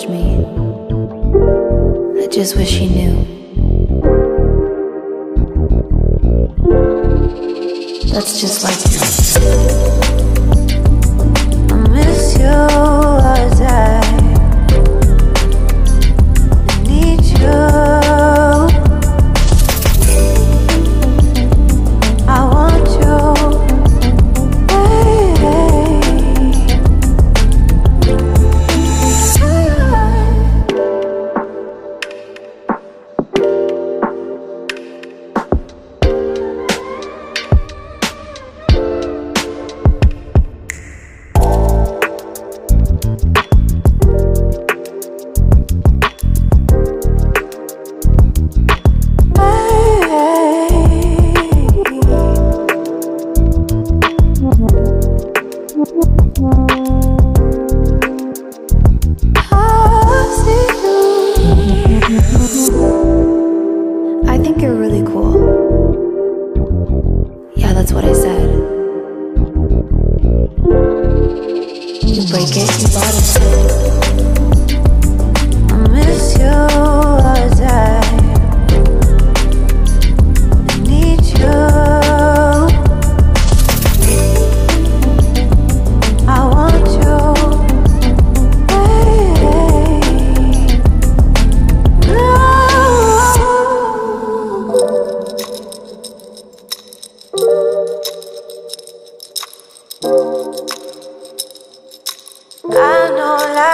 Judge me. I just wish you knew. That's just like that's what I said. You break it, you bought it.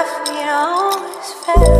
Life ain't always fair.